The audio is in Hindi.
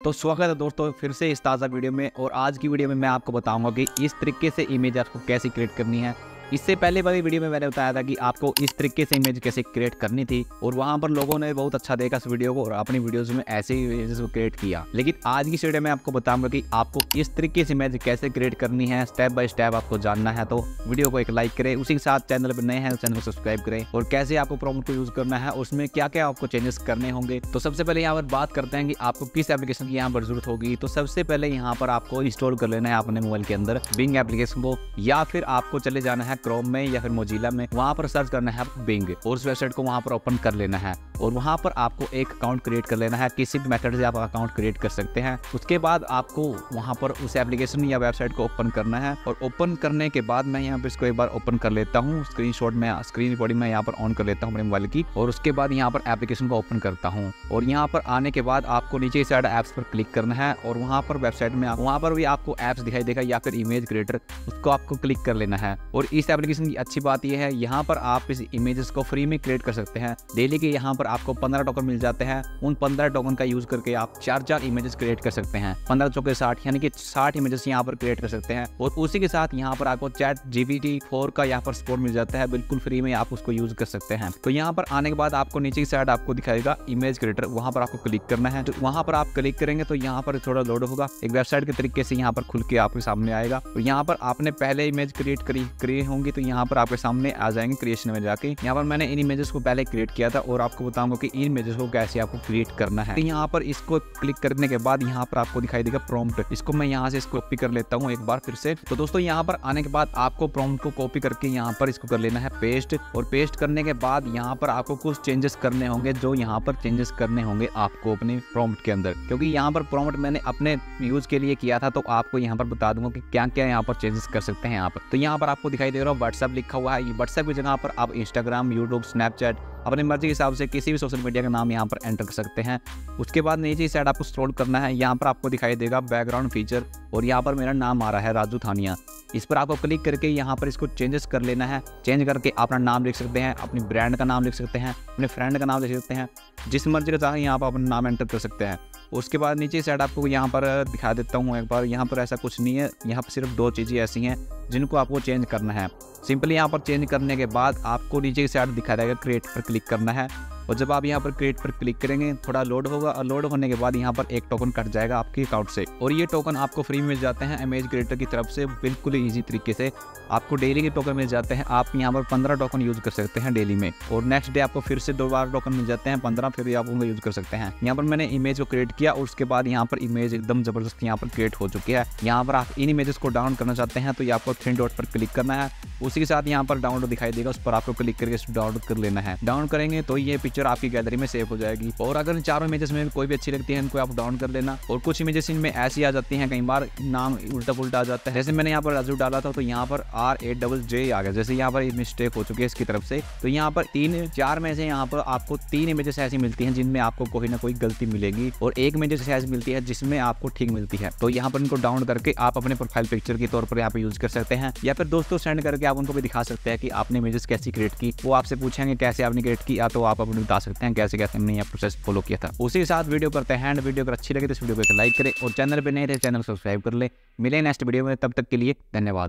तो स्वागत है दोस्तों फिर से इस ताज़ा वीडियो में और आज की वीडियो में मैं आपको बताऊँगा कि इस तरीके से इमेज आपको कैसे क्रिएट करनी है। इससे पहले वाली वीडियो में मैंने बताया था कि आपको इस तरीके से इमेज कैसे क्रिएट करनी थी और वहाँ पर लोगों ने बहुत अच्छा देखा इस वीडियो को और अपनी वीडियोज़ में ऐसे ही इमेजेस को क्रिएट किया। लेकिन आज की वीडियो में आपको बताऊँगा कि आपको इस तरीके से इमेज कैसे क्रिएट करनी है स्टेप बाय स्टेप आपको जानना है तो वीडियो को एक लाइक करें, उसी के साथ चैनल पर नए हैं चैनल को सब्सक्राइब करें और कैसे आपको प्रॉम्प्ट को यूज़ करना है, उसमें क्या क्या आपको चेंजेस करने होंगे। तो सबसे पहले यहाँ पर बात करते हैं कि आपको किस एप्लीकेशन की यहाँ पर ज़रूरत होगी। तो सबसे पहले यहाँ पर आपको इंस्टॉल कर लेना है अपने मोबाइल के अंदर बिंग एप्लीकेशन को, या फिर आपको चले जाना है क्रोम में या फिर मोजिला में, वहाँ पर सर्च करना है बिंग और उस वेबसाइट को वहाँ पर ओपन कर लेना है और वहाँ पर आपको एक अकाउंट क्रिएट कर लेना है। किसी भी मेथड से आप अकाउंट क्रिएट कर सकते हैं। उसके बाद आपको वहाँ पर उस एप्लीकेशन या वेबसाइट को ओपन करना है और ओपन करने के बाद मैं यहाँ पर इसको एक बार ओपन कर लेता हूँ। स्क्रीन शॉट में स्क्रीन रिकॉर्डिंग मैं यहाँ पर ऑन कर लेता हूँ अपने मोबाइल की और उसके बाद यहाँ पर एप्लीकेशन को ओपन करता हूँ और यहाँ पर आने के बाद आपको नीचे साइड ऐप्स पर क्लिक करना है और वहाँ पर वेबसाइट में वहाँ पर भी आपको ऐप्स दिखाई देगा या फिर इमेज क्रिएटर उसको आपको क्लिक कर लेना है और इस एप्लीकेशन की अच्छी बात यह है, यहाँ पर आप इस इमेजेस को फ्री में क्रिएट कर सकते हैं। डेली के यहाँ पर आपको पंद्रह टोकन मिल जाते हैं। उन पंद्रह टोकन का यूज़ करके आप चार चार इमेजेस क्रिएट कर सकते हैं। पंद्रह चौके साठ, यानी कि साठ इमेजेस यहाँ पर क्रिएट कर सकते हैं। और उसी के साथ यहाँ पर आपको चैट जीबीटी फोर का यहाँ पर सपोर्ट मिल जाता है। बिल्कुल फ्री में आप उसको यूज़ कर सकते हैं। तो यहाँ पर आने के बाद आपको नीचे की साइड आपको दिखाएगा इमेज क्रिएटर वहाँ पर आपको क्लिक करना है। तो वहाँ पर आप क्लिक करेंगे तो यहाँ पर थोड़ा लोड होगा। एक वेबसाइट के तरीके से यहाँ पर खुल के आपके सामने आएगा। तो यहाँ पर आपने पहले इमेज क्रिएट करी करी होंगी तो यहाँ पर आपके सामने आ जाएँगे क्रिएशन में जाके यहाँ पर मैंने इन इमेजेस को पहले क्रिएट किया था और आपको बताऊँगा कि इन इमेजेस को कैसे आपको क्रिएट करना है तो यहाँ पर इसको क्लिक करने के बाद यहाँ पर आपको दिखाई देगा प्रॉम्प्ट इसको मैं यहाँ से कॉपी कर लेता हूँ एक बार फिर से तो दोस्तों यहाँ पर आने के बाद आपको प्रॉम्प्ट को कॉपी करके यहाँ पर इसको कर लेना है पेस्ट और पेस्ट करने के बाद यहाँ पर आपको कुछ चेंजेस करने होंगे जो यहाँ पर चेंजेस करने होंगे आपको अपने प्रॉम्प्ट के अंदर क्योंकि यहाँ पर प्रॉम्प्ट मैंने अपने यूज़ के लिए किया था तो आपको यहाँ पर बता दूँगा कि क्या क्या यहाँ पर चेंजेस कर सकते हैं यहाँ पर तो यहाँ पर आपको दिखाई दे रहा है व्हाट्सएप लिखा हुआ है। व्हाट्सएप की जगह पर आप इंस्टाग्राम यूट्यूब स्नैपचैट अपनी मर्ज़ी के हिसाब से किसी भी सोशल मीडिया का नाम यहाँ पर एंटर कर सकते हैं। उसके बाद नीचे साइड आपको स्क्रॉल करना है। यहाँ पर आपको दिखाई देगा बैकग्राउंड फीचर और यहाँ पर मेरा नाम आ रहा है राजू थानिया। इस पर आपको क्लिक करके यहाँ पर इसको चेंजेस कर लेना है। चेंज करके अपना नाम लिख सकते हैं, अपनी ब्रांड का नाम लिख सकते हैं, अपने फ्रेंड का नाम लिख सकते हैं। जिस मर्ज़ी का चाहे यहाँ पर अपना नाम एंटर कर सकते हैं। उसके बाद नीचे साइड आपको यहाँ पर दिखा देता हूँ एक बार। यहाँ पर ऐसा कुछ नहीं है। यहाँ पर सिर्फ़ दो चीज़ें ऐसी हैं। जिनको आपको चेंज करना है। सिंपली यहाँ पर चेंज करने के बाद आपको नीचे की साइड दिखा जाएगा क्रिएट पर क्लिक करना है। और जब आप यहाँ पर क्रिएट पर क्लिक करेंगे, थोड़ा लोड होगा और लोड होने के बाद यहाँ पर एक टोकन कट जाएगा आपके अकाउंट से। और ये टोकन आपको फ्री मिल जाते हैं इमेज क्रिएटर की तरफ़ से बिल्कुल ईजी तरीके से। आपको डेली के टोकन मिल जाते हैं। आप यहाँ पर पंद्रह टोकन यूज़ कर सकते हैं डेली में। और नेक्स्ट डे आपको फिर से दो बार टोकन मिल जाते हैं। पंद्रह फिर आप उनको यूज़ कर सकते हैं। यहाँ पर मैंने इमेज को क्रिएट किया और उसके बाद यहाँ पर इमेज एकदम ज़बरदस्त यहाँ पर क्रिएट हो चुकी है। यहाँ पर आप इन इमेजेस को डाउनलोड करना चाहते हैं तो ये आपको थ्री डॉट पर क्लिक करना है। उसी के साथ यहाँ पर डाउनलोड दिखाई देगा, उस पर आपको क्लिक करके डाउनलोड कर लेना है। डाउनलोड करेंगे तो ये पिक्चर आपकी गैलरी में सेव हो जाएगी। और अगर इन चारों इमेजेस में कोई भी अच्छी लगती है, इनको आप डाउन कर लेना। और कुछ इमेजेस इनमें ऐसी आ जाती हैं, कई बार नाम उल्टा पुल्टा आ जाता है। जैसे मैंने यहाँ पर राजू डाला था तो यहाँ पर आर ए डबल जे आ गया। जैसे यहाँ पर मिस्टेक हो चुकी है इसकी तरफ़ से। तो यहाँ पर तीन, चार में से यहाँ पर आपको तीन इमेजेस ऐसी मिलती हैं, जिनमें आपको कोई ना कोई गलती मिलेगी। और एक इमेजेस ऐसी मिलती है, जिसमें आपको ठीक मिलती है। तो यहाँ पर इनको डाउन करके आप अपने प्रोफ़ाइल पिक्चर के तौर पर यहाँ पे यूज़ कर सकते हैं। या फिर दोस्तों सेंड करके आप उनको भी दिखा सकते हैं कि आपने इमेजेस कैसी क्रिएट की। वो आपसे पूछेंगे कैसे आपने क्रिएट की, या तो आप अपने बता सकते हैं कैसे कैसे हमने यह प्रोसेस फॉलो किया था। उसी के साथ वीडियो करते हैं एंड वीडियो अगर अच्छी लगे तो इस वीडियो को लाइक करें और चैनल पर नहीं थे चैनल सब्सक्राइब कर ले। मिले नेक्स्ट वीडियो में, तब तक के लिए धन्यवाद।